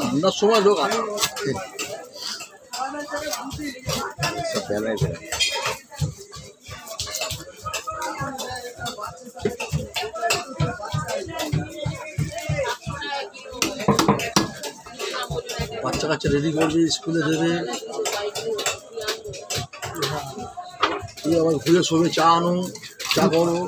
ঠান্ডার সময় লোক আসে সব বেলায় বেলায় বাচ্চা কাচ্চা রেডি করবে স্কুলে দেবে এই আবার ঘুরে শোবে চা আনো চা করো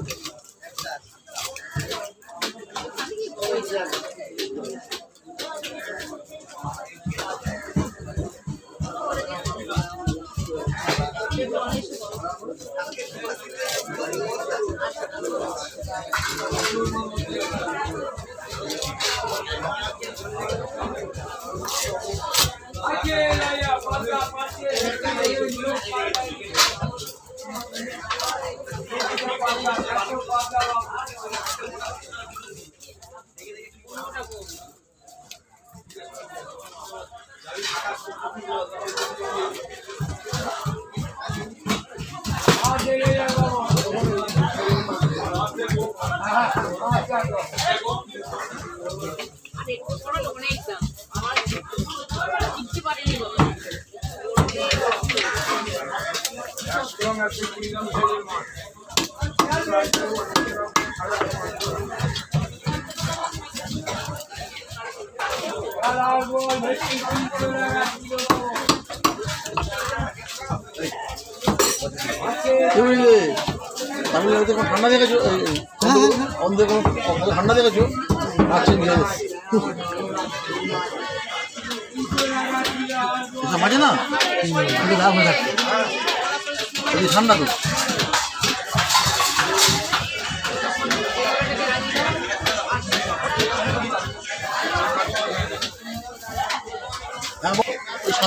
Strong as you can, I'm তামিলনাড়ুতে কোনো ঠান্ডা দেখেছো এই, এই, অন্ধ্রে কোনো কোনো ঠান্ডা দেখেছো আচ্ছা নিয়ে এসেছি। এসব মাঝে না কিন্তু লাভ হয়ে থাকছে এই ঠান্ডা তো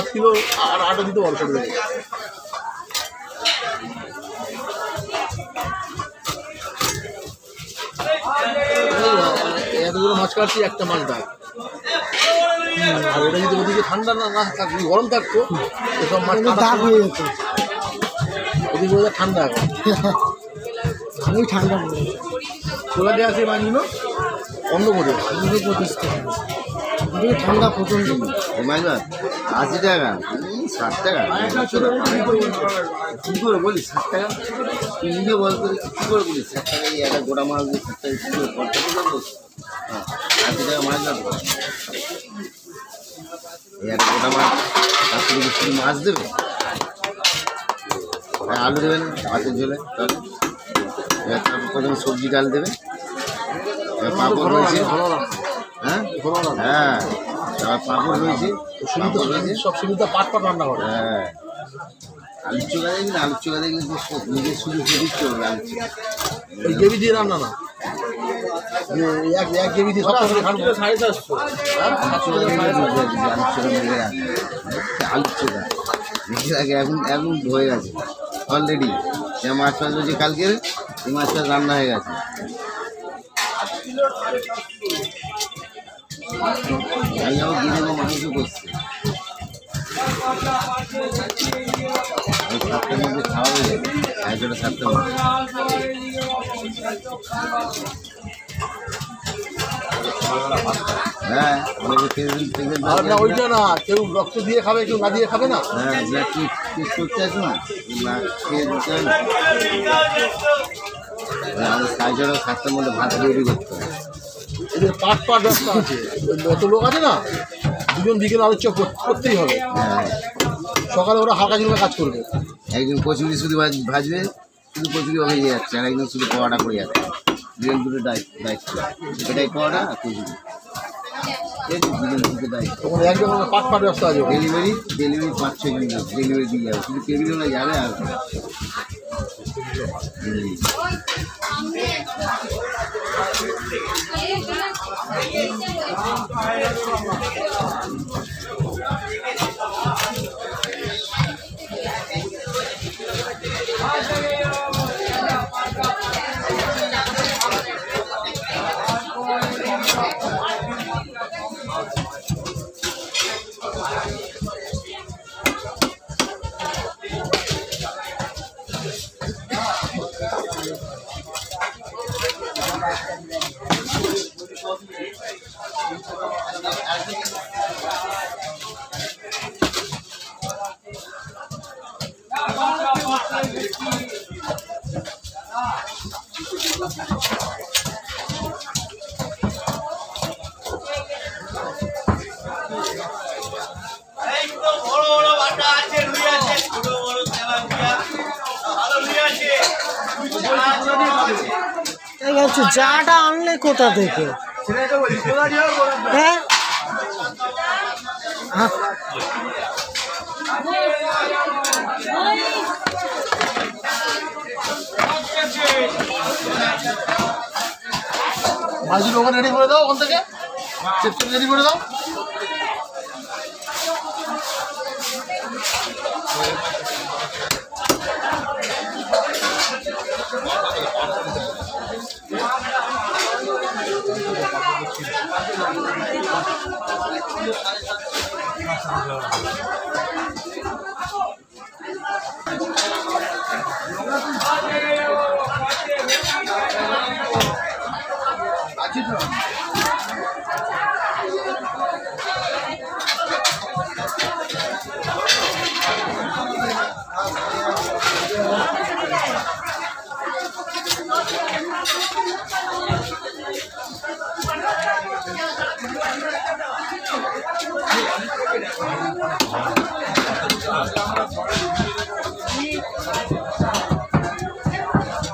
ওই সাত কিলো আর আটও দিতে বড় করে দেবে এতগুলো মাছ কাটছি একটা মাছ ডাক আর ওটা যদি ওদিকে ঠান্ডা না না থাকতো গরম থাকতো এসব মাছ কিন্তু কাটা দাগ হয়ে যেত ওদিকে ওদের ঠান্ডা এখন আমি ঠান্ডা পড়ে খোলা দেওয়া আছে মাছগুলো অন্য করে আমাদের প্রতিষ্ঠা এদিকে ঠান্ডা প্রচন্ড ও মাছ মাছ আশি টাকা ষাট টাকা কী করে বলি ষাট টাকা? তুই নিজে বল করে কী করে বলি? ষাট টাকা এই একটা গোটা মাছ দিয়ে ষাট টাকা কী করে খরচা হ্যাঁ আশি টাকা মাছ না এই একটা গোটা মাছ তার থেকে শুধু মাছ দেবে? আলু দেবে না মাছের ঝোলে তাহলে। প্রথমে সবজি ডাল দেবে। পাঁপড় রয়েছে। হ্যাঁ? হ্যাঁ। তারপর পাঁপড় রয়েছে সুবিধা পাঁপড় রয়েছে। সব সুবিধা পাট পাট রান্না করে। হ্যাঁ। আলুর চোখা চোখা দেখলে নিজের শুধু দিচ্ছে হবে আলুর চোখা ওই গ্রেভি দিয়ে রান্না না। এক এক গ্রেভি দিয়ে সব খাব সাড়ে চারশো চোখা আগে এখন এখন হয়ে গেছে। অলরেডি যে মাছ ফাছ রয়েছে কালকে এই মাছ ফাছ রান্না হয়ে গেছে। যাব দিয়ে দেবো মাংস করছে। ওই সাতটার মধ্যে খাওয়া হয়ে যাবে হ্যাঁ না ওইটা না কেউ রক্ত দিয়ে খাবে কেউ না দিয়ে খাবে না। হ্যাঁ করতে আছে না সাড়ে ছটা সাতটার মধ্যে ভাত তৈরি করতে হবে। এদের পাট পাট ব্যবসা আছে যত লোক আছে না দুজন বিকেল আলোচ্য করতেই হবে। হ্যাঁ। সকালে ওরা হালকা ঝুলকা কাজ করবে। একজন কচুরি শুধু ভাজ- ভাজবে শুধু কচুরি হয়ে যাচ্ছে আর একজন শুধু পরোটা করে যাচ্ছে দুজন দুটো দায়িত্ব এটাই পরোটা আর কচুরি। পাট পাট ব্যবসা আছে। ডেলিভারি ডেলিভারি পাঁচ ছয় জন ডেলিভারি দিয়ে যাবে। শুধু টেবিলওয়ালা যাবে আর। জাটা আনলে কোথা থেকে? হ্যাঁ? হ্যাঁ ওখানে রেডি করে দাও ওখান থেকে? চেপটা রেডি করে দাও। 같이 들어.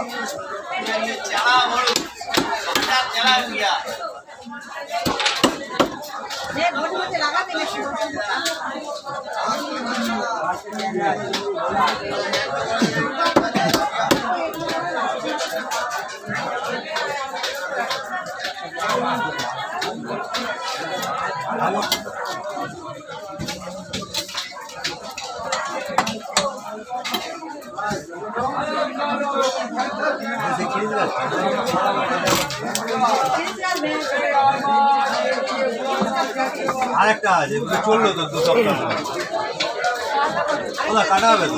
Terima kasih. আরেকটা আছে এগুলো চললো তো দু সপ্তাহ ধরে। ওটা কাটা হবে তো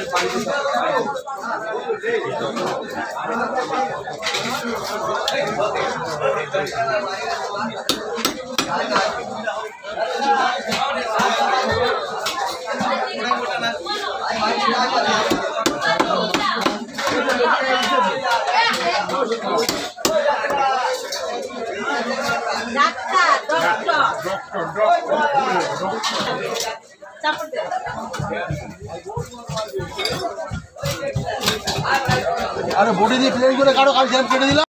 না। ডাক্তার ডক্টর আরে বডি দিয়ে প্লেন করে কারও কাল জ্যাম কেটে দিলাম।